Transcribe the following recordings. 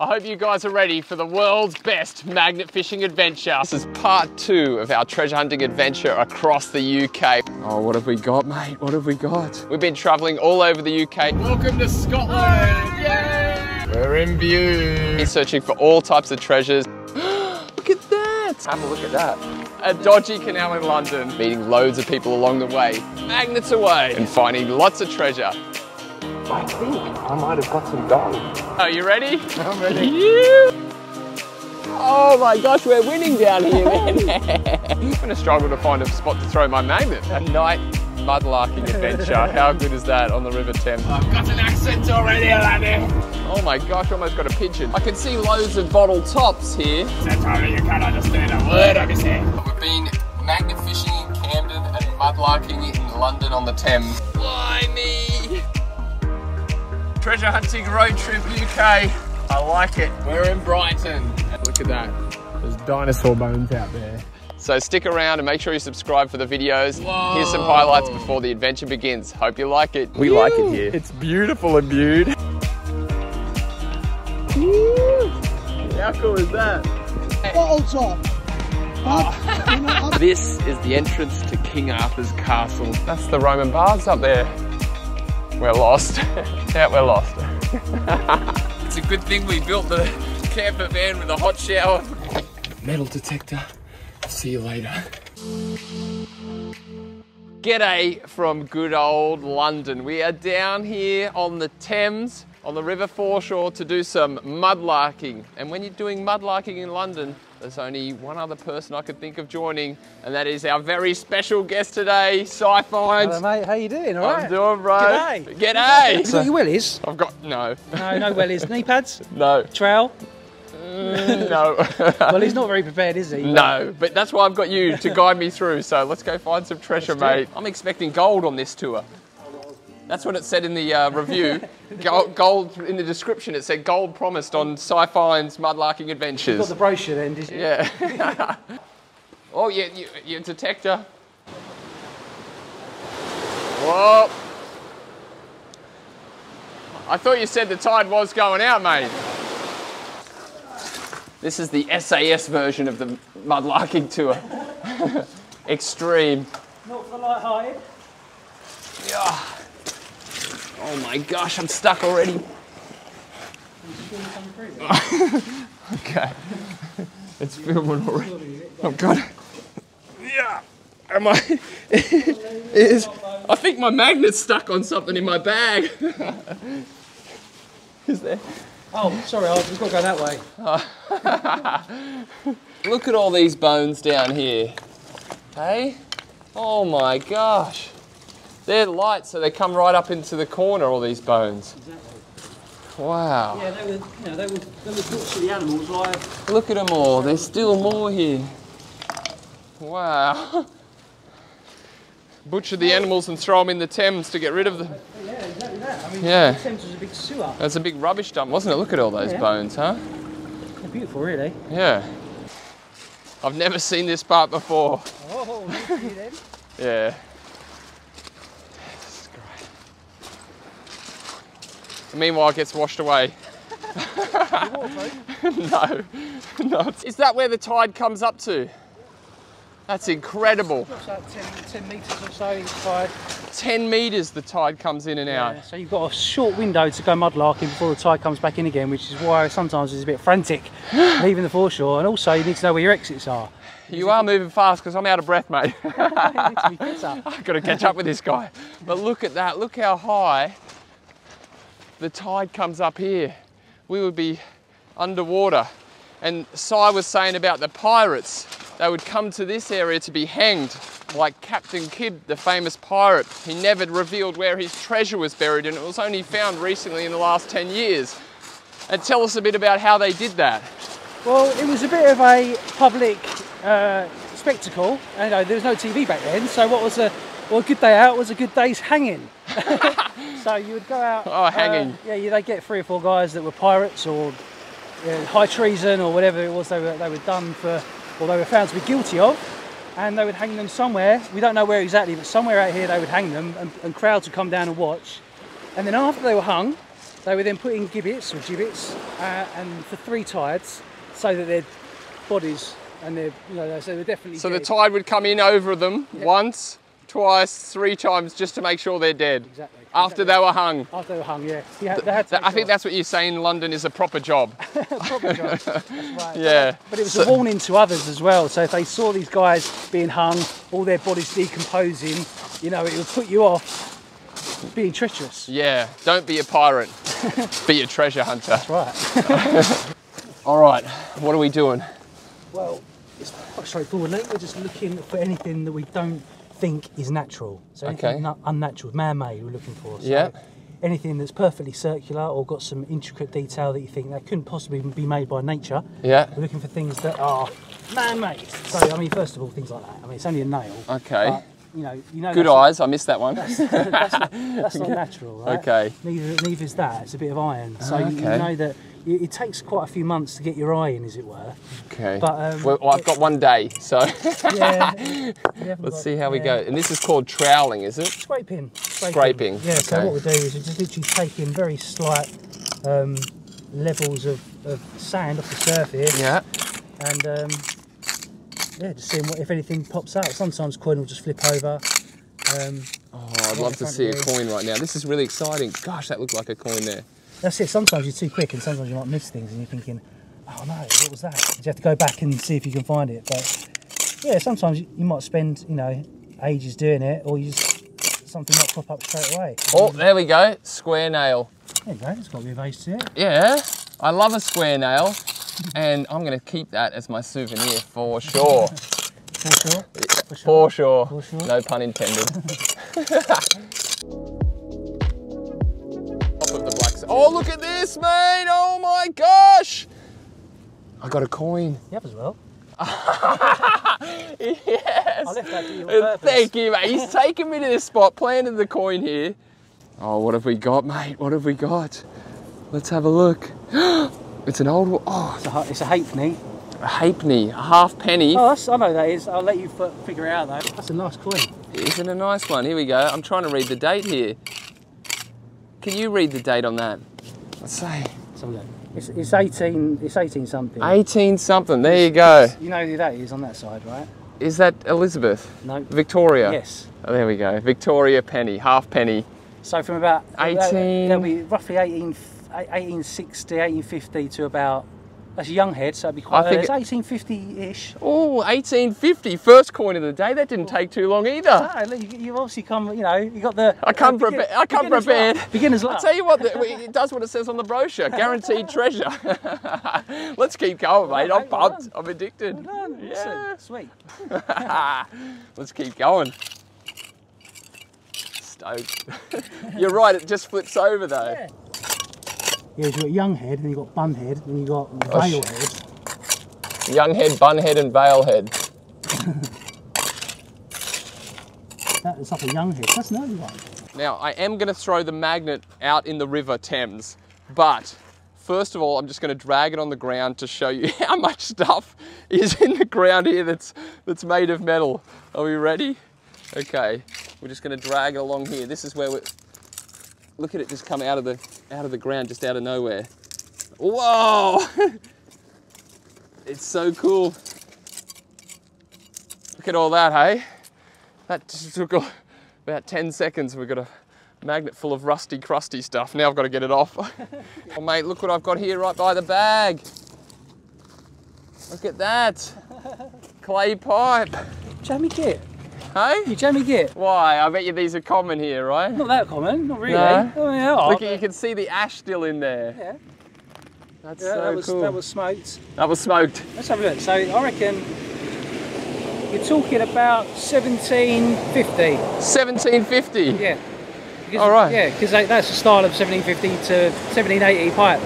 I hope you guys are ready for the world's best magnet fishing adventure. This is part two of our treasure hunting adventure across the UK. Oh, what have we got, mate? What have we got? We've been traveling all over the UK. Welcome to Scotland! Yay! We're in view. Searching for all types of treasures. look at that! Have a look at that. A dodgy canal in London, meeting loads of people along the way, magnets away, and finding lots of treasure. I think I might have got some gold. Are you ready? I'm ready. Oh my gosh, we're winning down here, man. I'm gonna struggle to find a spot to throw my magnet. A night mudlarking adventure. How good is that on the River Thames? I've got an accent already, Aladdin. Oh my gosh, almost got a pigeon. I can see loads of bottle tops here. That's you can't understand a word I'm saying. We've been magnet fishing in Camden and mudlarking in London on the Thames. Blimey! Treasure hunting road trip UK. I like it. We're in Brighton. Look at that. There's dinosaur bones out there. So stick around and make sure you subscribe for the videos. Whoa. Here's some highlights before the adventure begins. Hope you like it. We like it here. It's beautiful and viewed. How cool is that? Bottle top. This is the entrance to King Arthur's castle. That's the Roman baths up there. We're lost. yeah, we're lost. it's a good thing we built the camper van with a hot shower. Metal detector. See you later. G'day from good old London. We are down here on the Thames, on the river foreshore to do some mudlarking. And when you're doing mudlarking in London, there's only one other person I could think of joining, and that is our very special guest today, Si Finds. Hello mate, how you doing? All I'm right. doing bro. G'day. G'day. You got your wellies? I've got, no. No, no wellies. Knee pads? No. Trowel? Mm, no. Well, he's not very prepared, is he? No, but that's why I've got you to guide me through. So let's go find some treasure, Let's do it. mate. I'm expecting gold on this tour. That's what it said in the uh, review. gold, gold in the description. It said gold promised on Si Finds' mudlarking You got adventures. the brochure then, did you? Yeah. oh, yeah, you, your detector. Whoa. I thought you said the tide was going out, mate. This is the SAS version of the mudlarking tour. Extreme. Not for light-hearted. Yeah. Oh my gosh, I'm stuck already. okay. It's filming already. Oh god. Yeah. Am I? Is I think my magnet's stuck on something in my bag. Is there? Oh, sorry, I've just got to go that way. Look at all these bones down here. Hey? Oh my gosh. They're light, so they come right up into the corner, all these bones. Exactly. Wow. Yeah, they were, you know, they were, they were brought to the animals live. Look at them all. There's still more here. Wow. Butcher the animals and throw them in the Thames to get rid of them. Yeah, exactly that. I mean, Yeah. the Thames was a big sewer. That's a big rubbish dump, wasn't it? Look at all those Yeah. bones, huh? They're beautiful, really. Yeah. I've never seen this part before. Oh, you then. Yeah. This is Meanwhile, it gets washed away. no, no. Is that where the tide comes up to? That's incredible. It's like 10, 10 metres or so each 10 metres the tide comes in and out. Yeah, so you've got a short window to go mudlarking before the tide comes back in again, which is why sometimes it's a bit frantic leaving the foreshore. And also, you need to know where your exits are. You are moving fast because I'm out of breath, mate. you need to be fitter. I've got to catch up with this guy. But look at that. Look how high the tide comes up here. We would be underwater. And Si was saying about the pirates. They would come to this area to be hanged, like Captain Kidd, the famous pirate. He never revealed where his treasure was buried, and it was only found recently in the last 10 years. And tell us a bit about how they did that. Well, it was a bit of a public uh, spectacle. You know, there was no TV back then, so what was a well, a good day out was a good day's hanging. so you would go out. Oh, hanging. Uh, yeah, they'd get three or four guys that were pirates or uh, high treason or whatever it was they were they were done for, or they were found to be guilty of, and they would hang them somewhere. We don't know where exactly, but somewhere out here they would hang them, and, and crowds would come down and watch. And then after they were hung, They were then put in gibbets or gibbets, uh, and for three tides, so that their bodies and their, you know, so they're definitely. So the tide would come in over them once, twice, three times just to make sure they're dead. Exactly. After they were hung. After they were hung, yeah. Had, they had to I think that's what you say in London is a proper job. proper job. Right. Yeah. But it was a warning to others as well. So if they saw these guys being hung, all their bodies decomposing, you know, it would put you off being treacherous. Yeah, don't be a pirate, be a treasure hunter. That's right. All right, what are we doing? Well, it's oh, quite straightforward. Luke. We're just looking for anything that we don't think is natural. So anything Okay. unnatural, man-made. We're looking for. So Yeah. Anything that's perfectly circular or got some intricate detail that you think that couldn't possibly be made by nature. Yeah, We're looking for things that are man-made. So I mean, first of all, things like that. I mean, it's only a nail. okay. But, you know, you know. Good that's eyes, I missed that one. Not, that's, not, that's not natural, right? Okay. Neither, neither is that. It's a bit of iron. So you, you Okay. know that it, it takes quite a few months to get your eye in, as it were. Okay. But, um, well, well, I've got one day, so Yeah. let's got- see how we go. And this is called troweling, is it? Scraping. Scraping. Scraping, Yeah, so what we do is we just literally take in very slight um, levels of, of sand off the surface Yeah. and um, yeah, just seeing what, if anything pops out. Sometimes coin will just flip over. Um, Oh, I'd love to see a coin right now. This is really exciting. Gosh, that looked like a coin there. That's it. Sometimes you're too quick and sometimes you might miss things and you're thinking, oh no, what was that? You have to go back and see if you can find it. But yeah, sometimes you might spend, you know, ages doing it or you just, something might pop up straight away. Oh, there we go. Square nail. There you go, it's got a bit of age to it. Yeah, I love a square nail, and I'm going to keep that as my souvenir for sure. For sure. For sure. For sure. For sure. No pun intended. Top of the black. s- Oh, look at this, mate! Oh my gosh! I got a coin. You have as well. Yes. I left that to you on Uh. Thank you, mate. He's taken me to this spot, planted the coin here. Oh, what have we got, mate? What have we got? Let's have a look. it's an old one. Oh, It's a, it's a halfpenny. a halfpenny, a half penny. Oh, I know that is. I'll let you figure it out though. That's a nice coin. Isn't a nice one? Here we go. I'm trying to read the date here. Can you read the date on that? Let's say Let's have a look. It's, it's 18. It's 18 something. 18 something. There you go. You know who that is on that side, right? Is that Elizabeth? No. Victoria? Yes. Oh, there we go. Victoria penny, half penny. So from about uh, uh, 18. There'll be roughly 18, 1860, 1850 to about. That's a young head, so it'd be quite. I think uh, it's 1850-ish. Oh, 1850. First coin of the day. That didn't take too long either. You, you've obviously come. You know, you got the. I come uh, begin- prepa- I come beginner's prepared. luck. Beginner's luck. I'll tell you what, it does what it says on the brochure guaranteed treasure. Let's keep going, mate. I'm pumped. I'm addicted. Well. Yeah. Sweet. Let's keep going. Stoked. You're right, it just flips over though. Yeah. Yeah, you've got young head, then you've got bun head, then you've got Oh, veil sh- head. Young head, bun head, and veil head. That is like a young head. That's an early one. Now, I am going to throw the magnet out in the River Thames, but first of all, I'm just going to drag it on the ground to show you how much stuff is in the ground here that's, that's made of metal. Are we ready? Okay, we're just going to drag it along here. This is where we look at it just come out of the out of the ground, just out of nowhere. Whoa! it's so cool. Look at all that, hey? That just took about 10 seconds. We've got a magnet full of rusty, crusty stuff. Now I've got to get it off. oh, mate, look what I've got here right by the bag. Look at that. Clay pipe. Jammy git. Hey? You jammy git. Why? I bet you these are common here, right? Not that common, not really. No? Oh, yeah, Look, you can see the ash still in there. yeah. That's Yeah, so that was cool. that was smoked. that was smoked. Let's have a look. So I reckon you're talking about 1750. 1750. Yeah. Because, All right. Yeah, because that's the style of 1750 to 1780 pipe.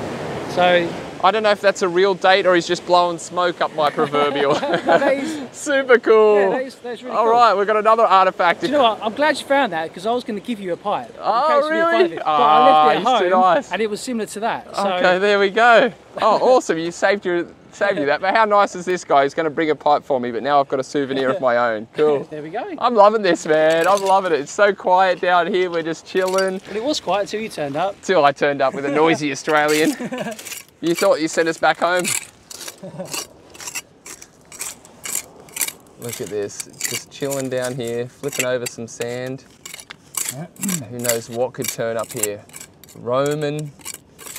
So I don't know if that's a real date or he's just blowing smoke up my proverbial. that is, Super cool. yeah, that is, that's really All cool. right, we've got another artifact. Do you know what? I'm glad you found that because I was going to give you a pipe. Oh, case you didn't really? it. But Ah, I left it at too home nice. and it was similar to that. So Okay, there we go. Oh, awesome! You saved your saved you that. But how nice is this guy? He's going to bring a pipe for me, but now I've got a souvenir of my own. Cool. there we go. I'm loving this, man. I'm loving it. It's so quiet down here. We're just chilling. But it was quiet until you turned up. Until I turned up with a noisy Australian. You thought you sent us back home? Look at this. Just chilling down here, flipping over some sand. Who knows what could turn up here? Roman,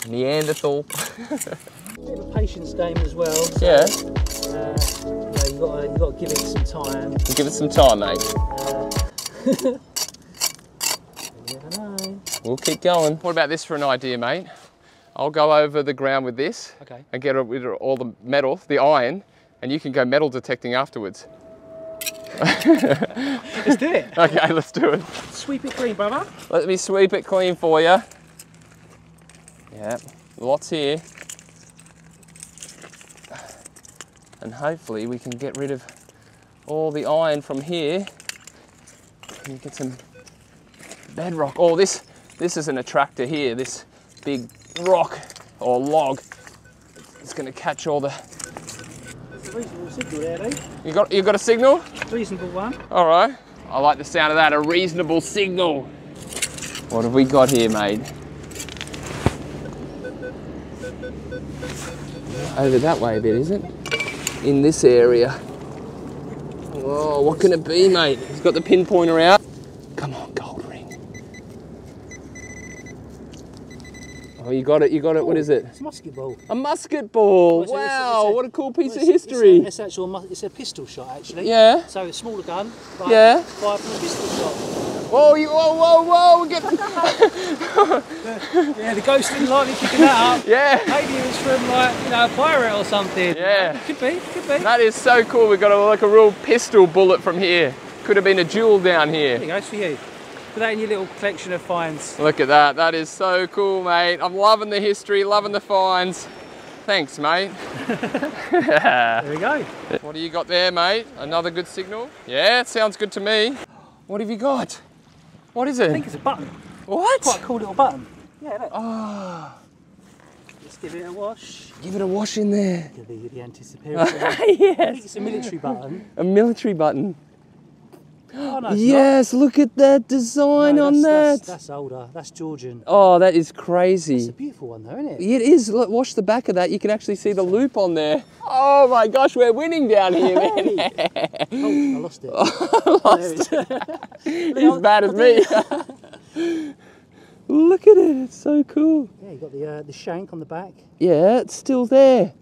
Neanderthal. Bit of a patience game as well. So, Yeah, uh, you know, you got to you got to give it some time. give it some time, mate. You never know. We'll keep going. What about this for an idea, mate? I'll go over the ground with this Okay. and get rid of all the metal, the iron, and you can go metal detecting afterwards. Let's do it. Okay, let's do it. Sweep it clean, brother. Let me sweep it clean for you. Yeah, lots here. And hopefully we can get rid of all the iron from here. And get some bedrock. Oh, this this is an attractor here. This big rock or log. It's going to catch all the. Reasonable signal there, Lee. You got you got a signal? Reasonable one. All right. I like the sound of that. A reasonable signal. What have we got here, mate? Over that way a bit, is it? In this area. Whoa, what can it be, mate? He's got the pinpointer out. Come on, gold ring. Oh, you got it, you got it. What is it? It's a musket ball. A musket ball. It's a- it's a- Wow, a- what a cool piece Well, of history. It's, a, it's actual. It's a pistol shot, actually. Yeah. So it's a smaller gun. But Yeah. Fire from a pistol shot. Whoa, you, whoa, whoa, whoa. Get, Yeah, the ghost didn't like me picking that up. yeah. Maybe it was from like you know a pirate or something. Yeah. Could be. Could be. That is so cool. We've got a, like a real pistol bullet from here. Could have been a jewel down There here. you go. For you. Put that in your little collection of finds. Look at that. That is so cool, mate. I'm loving the history, loving the finds. Thanks, mate. There we go. What do you got there, mate? Another good signal? Yeah, sounds good to me. What have you got? What is it? I think it's a button. What? Quite a cool little button. Yeah. Look. Let's ah. give it a wash. Give it a wash in there. Give it the anticipation. I think yes. it's a military button. A military button. Oh no. Yes, look at that design. No, on that. That's, that's older. That's Georgian. oh, that is crazy. It's a beautiful one though, isn't it? It is. Look, watch the back of that. You can actually see the loop on there. Oh my gosh, we're winning down here, man. Oh, I lost it. Lost it. He's bad as me. Look at it. It's so cool. Yeah, you got the uh, the shank on the back. Yeah, it's still there.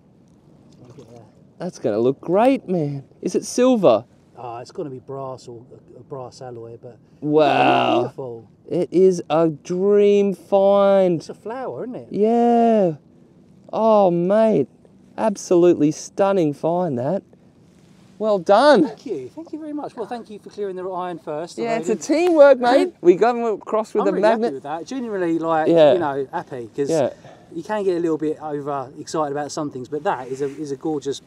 Look at that. That's going to look great, man. Is it silver? Ah, it's going to be brass or a, a brass alloy, but Wow. beautiful. It is a dream find. It's a flower, isn't it? Yeah. Oh, mate. Absolutely stunning find that. Well done. Thank you, thank you very much. Well, thank you for clearing the iron first. Yeah, it's a teamwork, mate. We got them across with I'm the really happy with that. Genuinely, like Yeah. you know, happy because Yeah. you can get a little bit over excited about some things, but that is a is a gorgeous,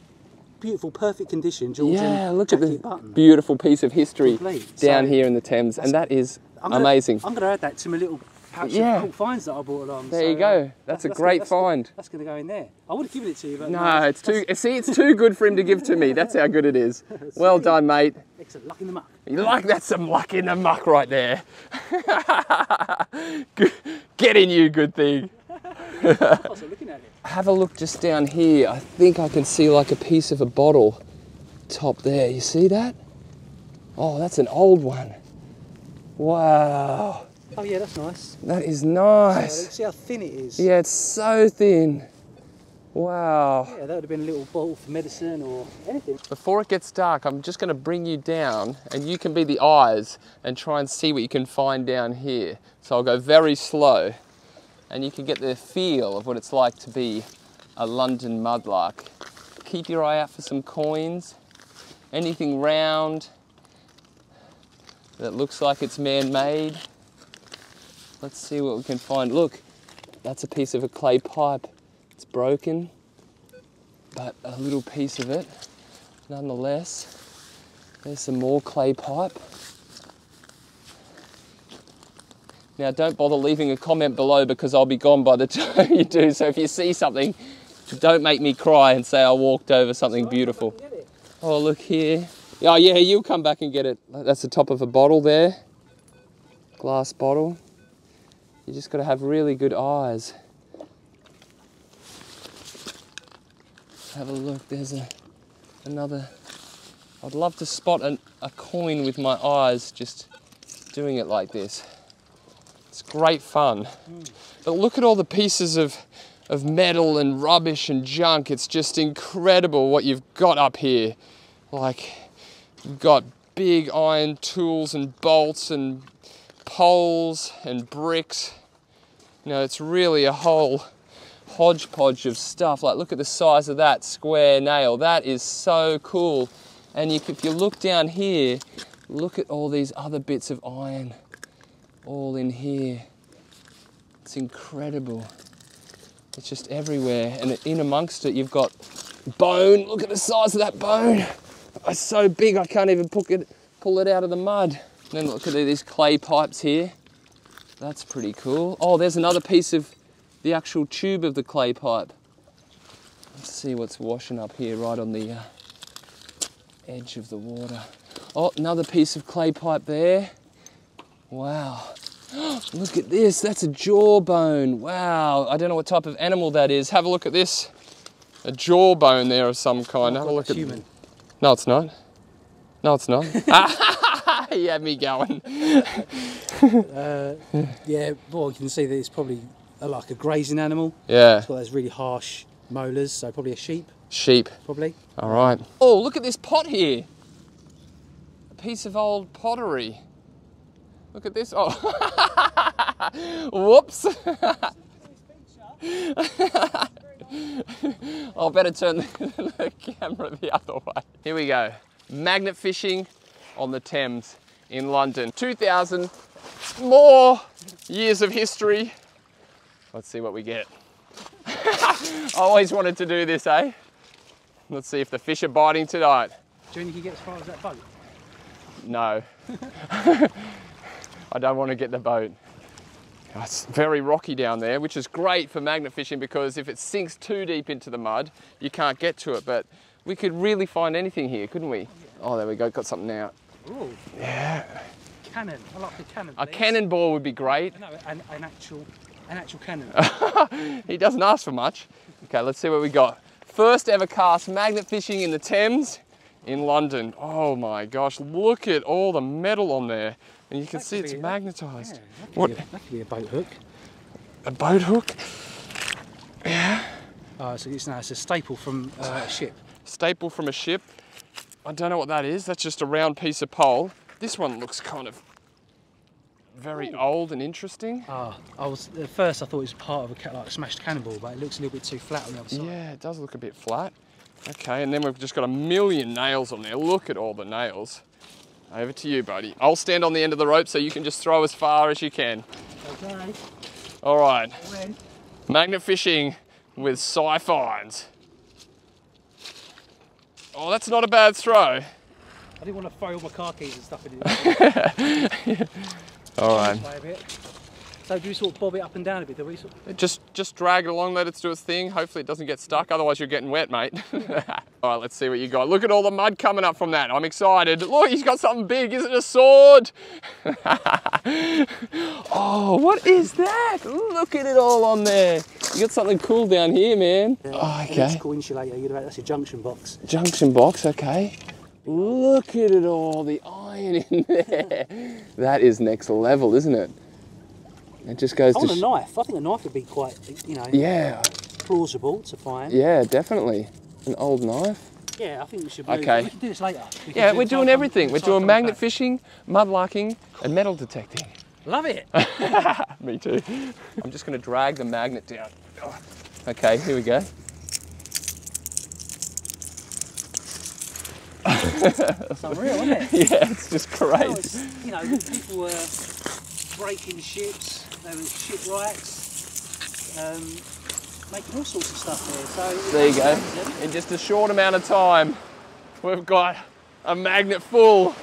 beautiful, perfect condition. Georgian Yeah, look at button. beautiful piece of history Complete. down So, here in the Thames, and that is I'm gonna, amazing. I'm going to add that to my little pouch Yeah. of cool finds that I brought along. There so, you uh, go. That's a gonna- great that's find. Gonna, that's going to go in there. I would have given it to you, but No, it's too. See, it's too good for him to give to me. That's how good it is. Well done, mate. Excellent, luck in the muck. You like that's some luck in the muck right there. Get in, you good thing. Also looking at it. Have a look just down here. I think I can see like a piece of a bottle top there. You see that? Oh, that's an old one. Wow, Oh yeah, that's nice. that is nice. see how thin it is. Yeah, it's so thin. Wow. Yeah, that would have been a little bottle for medicine or anything. Before it gets dark, I'm just going to bring you down and you can be the eyes and try and see what you can find down here. So I'll go very slow and you can get the feel of what it's like to be a London mudlark. Keep your eye out for some coins, anything round that looks like it's man-made. Let's see what we can find. Look, that's a piece of a clay pipe. It's broken. but a little piece of it nonetheless. There's some more clay pipe. Now, don't bother leaving a comment below because I'll be gone by the time you do. So, if you see something, don't make me cry and say I walked over something beautiful. Oh, look here. Oh, yeah, you'll come back and get it. That's the top of a bottle there. Glass bottle. You just got to have really good eyes. Have a look. There's a another. I'd love to spot an, a coin with my eyes just doing it like this. Great fun. But look at all the pieces of, of metal and rubbish and junk. It's just incredible what you've got up here. Like, you've got big iron tools and bolts and poles and bricks. You know, it's really a whole hodgepodge of stuff. Like, look at the size of that square nail. That is so cool. And if you look down here, look at all these other bits of iron all in here. It's incredible. It's just everywhere. And in amongst it, you've got bone. Look at the size of that bone. It's so big, I can't even pull it, pull it out of the mud. And then look at these clay pipes here. That's pretty cool. Oh, there's another piece of the actual tube of the clay pipe. Let's see what's washing up here right on the uh, edge of the water. Oh, another piece of clay pipe there. Wow. Look at this, that's a jawbone. Wow, I don't know what type of animal that is. Have a look at this. A jawbone there of some kind. Have a look at human. No, it's not. No, it's not. he had me going. Uh, yeah, well, you can see that it's probably a, like a grazing animal. Yeah, It's got those really harsh molars, so probably a sheep, sheep. probably. All right. Oh, look at this pot here. A piece of old pottery. Look at this. Oh, whoops. I'll better turn the, the camera the other way. Here we go. Magnet fishing on the Thames in London. 2,000 more years of history. Let's see what we get. I always wanted to do this, eh? Let's see if the fish are biting tonight. Do you think you can get as far as that boat? No. I don't want to get the boat. It's very rocky down there, which is great for magnet fishing because if it sinks too deep into the mud, you can't get to it. But we could really find anything here, couldn't we? Oh, there we go, got something out. Oh, Yeah. cannon. I like the cannon. A cannonball would be great. No, an, an actual, an actual cannon. He doesn't ask for much. Okay, let's see what we got. First ever cast magnet fishing in the Thames in London. Oh my gosh, look at all the metal on there. And you can That see it's magnetized. Yeah, that, could What? A, that could be a boat hook. A boat hook? Yeah. Oh, so it's, no, it's a staple from uh, a ship. Staple from a ship. I don't know what that is. That's just a round piece of pole. This one looks kind of very old and interesting. Ah, I was at first I thought it was part of a like a smashed cannonball, but it looks a little bit too flat on the other side. Yeah, it does look a bit flat. Okay, and then we've just got a million nails on there. Look at all the nails. Over to you, buddy. I'll stand on the end of the rope so you can just throw as far as you can. Okay. All right, magnet fishing with Si Finds. Oh, that's not a bad throw. I didn't want to throw all my car keys and stuff in it. All right, Play a bit. So do we sort of bob it up and down a bit? Do we sort of... just just drag it along, let it do its thing. Hopefully it doesn't get stuck, otherwise you're getting wet, mate. all right, let's see what you got. Look at all the mud coming up from that. I'm excited. Look, he's got something big. Is it a sword? oh, what is that? Look at it all on there. You got something cool down here, man. Oh, okay. Electrical insulator. Have, that's a junction box. Junction box, okay. Look at it all, the iron in there. That is next level, isn't it? It just goes I want a sh- knife. I think a knife would be quite, you know, Yeah, plausible to find. yeah, definitely. An old knife. Yeah, I think we should. Move. Okay. We can do this later. We Yeah, do we're doing everything. We're doing magnet back. fishing, mud larking, and metal detecting. Love it. Me too. I'm just going to drag the magnet down. Okay, here we go. It's unreal, isn't it? Yeah, it's just Well, great. it's, you know, people were breaking ships. There was shipwrights. Um, making all sorts of stuff there. So There you go. In just a short amount of time, we've got a magnet full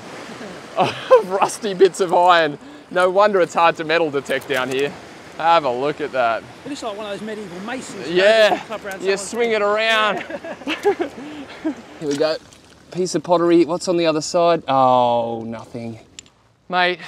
of rusty bits of iron. No wonder it's hard to metal detect down here. Have a look at that. It looks like one of those medieval masons. Yeah, you swing head. it around. Here we go. Piece of pottery. What's on the other side? Oh, nothing. Mate,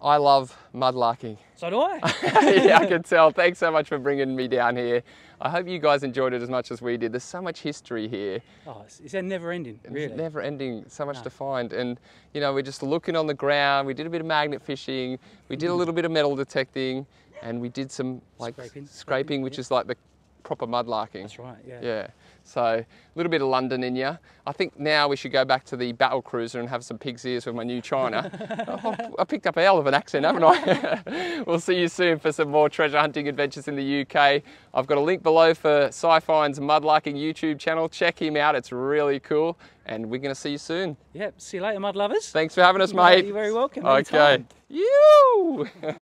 I love mudlarking. So do I. yeah, I can tell. Thanks so much for bringing me down here. I hope you guys enjoyed it as much as we did. There's so much history here. oh, it's, it's never ending, really. It's never ending, so much to find. And, you know, we're just looking on the ground. We did a bit of magnet fishing. We did a mm. little bit of metal detecting. And we did some, like, Scraping. scraping, which is like the proper mudlarking. That's right, yeah. Yeah. So a little bit of London in you. I think now we should go back to the battle cruiser and have some pig's ears with my new China. Oh, I picked up a hell of an accent, haven't I? we'll see you soon for some more treasure hunting adventures in the UK. I've got a link below for Si Finds' Mudlarking YouTube channel. Check him out, it's really cool. And we're going to see you soon. Yep. See you later, mud lovers. Thanks for having us, mate. You're very welcome. Okay. anytime. You!